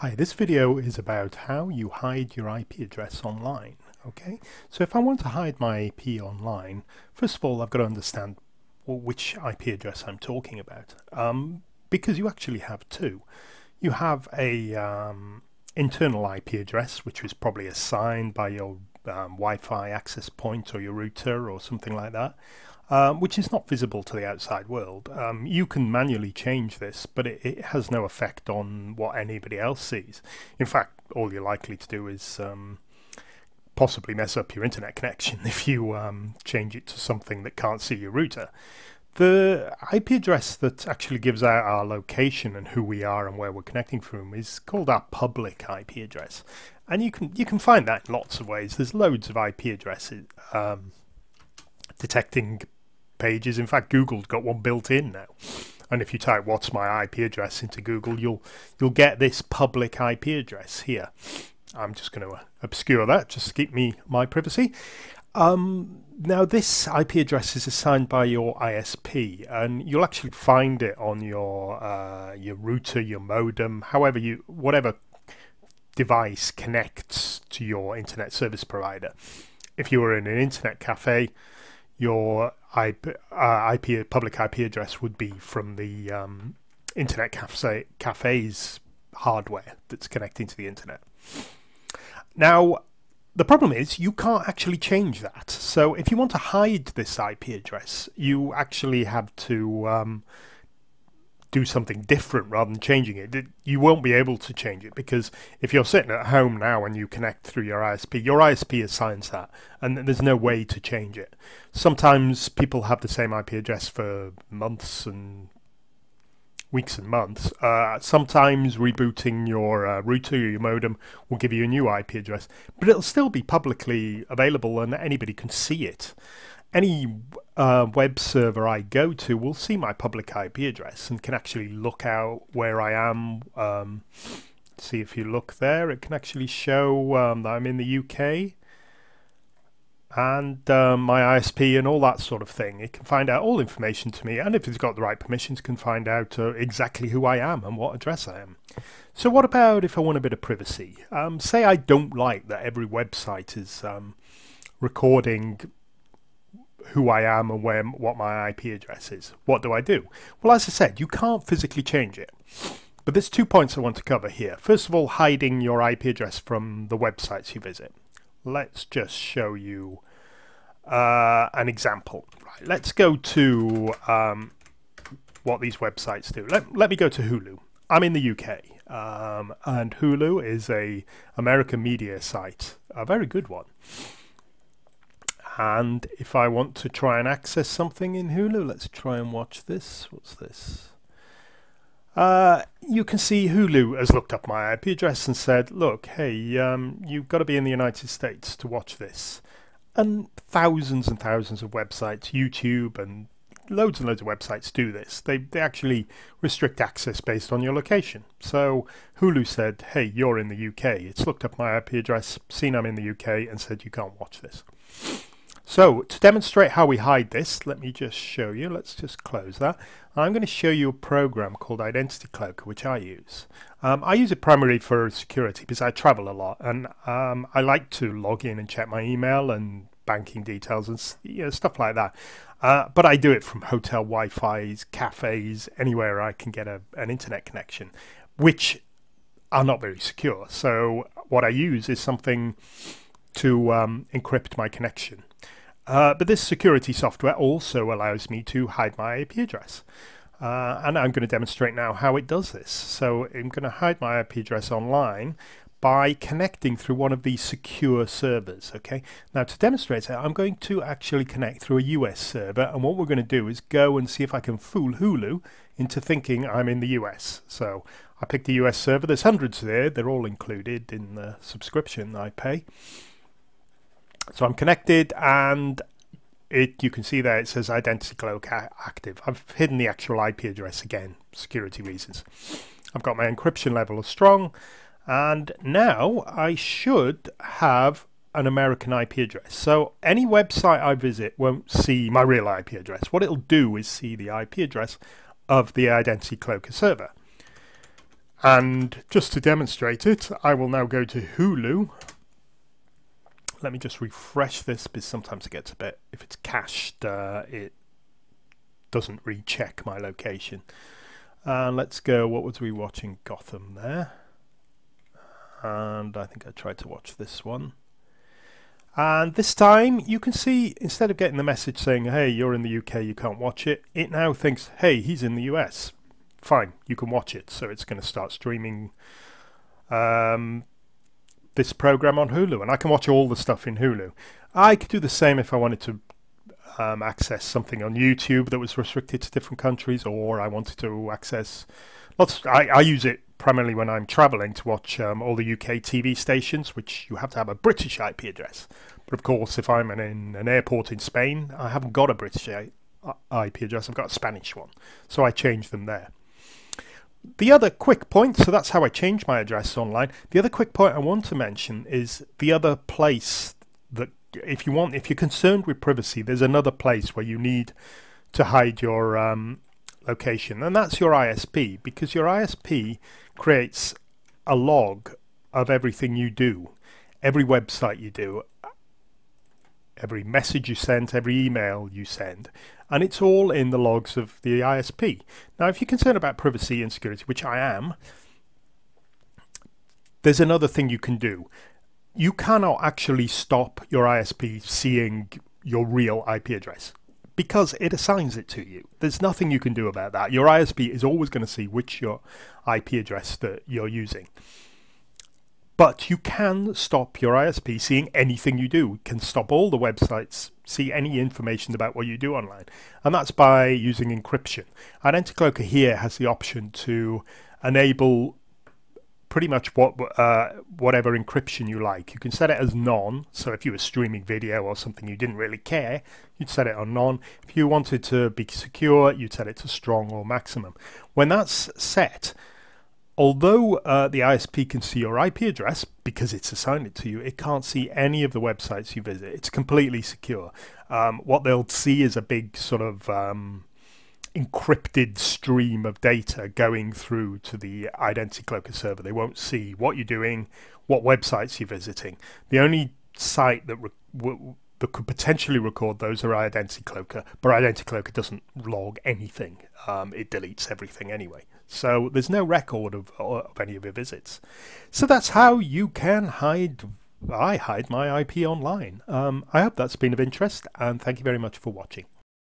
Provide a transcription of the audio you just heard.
Hi, this video is about how you hide your IP address online. Okay, so if I want to hide my IP online, first of all, I've got to understand which IP address I'm talking about, um, because you actually have two. You have a um, internal IP address, which was probably assigned by your um, Wi-Fi access point or your router or something like that um, which is not visible to the outside world. Um, you can manually change this, but it, it, has no effect on what anybody else sees. In fact, all you're likely to do is um, possibly mess up your internet connection if you um, change it to something that can't see your router. The IP address that actually gives out our location and who we are and where we're connecting from is called our public IP address, and you can you can find that in lots of ways. There's loads of IP addresses um, detecting pages. In fact, Google's got one built in now. And if you type "What's my IP address" into Google, you'll you'll get this public IP address here. I'm just going to uh, obscure that just to keep me my privacy. Um, now, this IP address is assigned by your ISP, and you'll actually find it on your uh, your router, your modem, however you whatever device connects to your internet service provider. If you were in an internet cafe, your IP, uh, IP public IP address would be from the um, internet cafe, cafe's hardware that's connecting to the internet. Now, the problem is you can't actually change that. So if you want to hide this IP address, you actually have to um, do something different rather than changing it. You won't be able to change it because if you're sitting at home now and you connect through your ISP, your ISP assigns that, and there's no way to change it. Sometimes people have the same IP address for months and weeks and months. Uh, sometimes rebooting your uh, router or your modem will give you a new IP address, but it'll still be publicly available and anybody can see it any uh, web server I go to will see my public IP address and can actually look out where I am. Um, see if you look there, it can actually show um, that I'm in the UK and um, my ISP and all that sort of thing. It can find out all information to me, and if it's got the right permissions, can find out uh, exactly who I am and what address I am. So, what about if I want a bit of privacy? Um, say I don't like that every website is um, recording who I am and where what my IP address is. What do I do? Well, as I said, you can't physically change it. But there's two points I want to cover here. First of all, hiding your IP address from the websites you visit. Let's just show you uh, an example. Right, let's go to um, what these websites do. Let, let me go to Hulu. I'm in the UK, um, and Hulu is a American media site, a very good one. And if I want to try and access something in Hulu, let's try and watch this. What's this? Uh, you can see Hulu has looked up my IP address and said, look, hey, um, you've got to be in the United States to watch this. And thousands and thousands of websites, YouTube and loads and loads of websites do this. They, they actually restrict access based on your location. So Hulu said, hey, you're in the UK. It's looked up my IP address, seen I'm in the UK, and said you can't watch this. So to demonstrate how we hide this, let me just show you. Let's just close that. I'm going to show you a program called Identity Cloaker, which I use. Um, I use it primarily for security because I travel a lot and um, I like to log in and check my email and banking details and you know, stuff like that. Uh, but I do it from hotel Wi-Fi's, cafes, anywhere I can get a, an internet connection, which are not very secure. So what I use is something to um, encrypt my connection. Uh, but this security software also allows me to hide my IP address. Uh, and I'm going to demonstrate now how it does this. So I'm going to hide my IP address online by connecting through one of these secure servers. Okay. Now to demonstrate that, I'm going to actually connect through a US server, and what we're going to do is go and see if I can fool Hulu into thinking I'm in the US. So I picked the US server. There's hundreds there. They're all included in the subscription I pay. So I'm connected and it you can see there it says identity cloak active. I've hidden the actual IP address again, security reasons. I've got my encryption level strong and now I should have an American IP address. So any website I visit won't see my real IP address. What it'll do is see the IP address of the Identity Cloaker server. And just to demonstrate it, I will now go to Hulu. Let me just refresh this because sometimes it gets a bit, if it's cached, uh, it doesn't recheck my location. And let's go, what was we watching? Gotham there. And I think I tried to watch this one. And this time you can see, instead of getting the message saying, hey, you're in the UK, you can't watch it, it now thinks, hey, he's in the US. Fine, you can watch it. So it's going to start streaming um, this program on Hulu. And I can watch all the stuff in Hulu. I could do the same if I wanted to um, access something on YouTube that was restricted to different countries, or I wanted to access lots. I, I use it primarily when I'm traveling to watch um, all the UK TV stations, which you have to have a British IP address. But of course, if I'm in an airport in Spain, I haven't got a British IP address, I've got a Spanish one. So I change them there. The other quick point, so that's how I change my address online. The other quick point I want to mention is the other place that if you want, if you're concerned with privacy, there's another place where you need to hide your um, location, and that's your ISP, because your ISP creates a log of everything you do, every website you do, every message you send, every email you send, and it's all in the logs of the ISP. Now, if you're concerned about privacy and security, which I am, there's another thing you can do you cannot actually stop your ISP seeing your real IP address because it assigns it to you. There's nothing you can do about that. Your ISP is always going to see which your IP address that you're using. But you can stop your ISP seeing anything you do. You can stop all the websites, see any information about what you do online. And that's by using encryption. Identity Cloaker here has the option to enable pretty much what uh, whatever encryption you like. You can set it as none, so if you were streaming video or something you didn't really care, you'd set it on none. If you wanted to be secure, you'd set it to strong or maximum. When that's set, although uh, the ISP can see your IP address because it's assigned it to you, it can't see any of the websites you visit. It's completely secure. Um, what they'll see is a big sort of um, encrypted stream of data going through to the Identity Cloaker server. They won't see what you're doing, what websites you're visiting. The only site that that could potentially record those are Identity Cloaker, but Identity Cloaker doesn't log anything. Um, it deletes everything anyway. So there's no record of, of any of your visits. So that's how you can hide. I hide my IP online. Um, I hope that's been of interest, and thank you very much for watching.